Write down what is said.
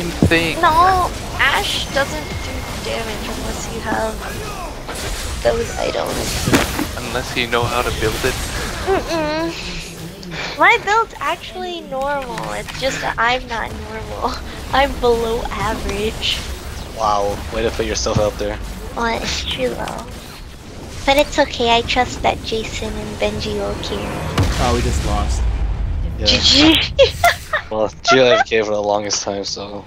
same thing. No, Ash doesn't do damage unless you have those items. Unless you know how to build it. Mm-mm. My build's actually normal. It's just that I'm not normal. I'm below average. Wow, way to put yourself out there. Well, it's true though. But it's okay. I trust that Jason and Benji will care. Oh, we just lost. Yeah. GG. Well, GLFK for the longest time, so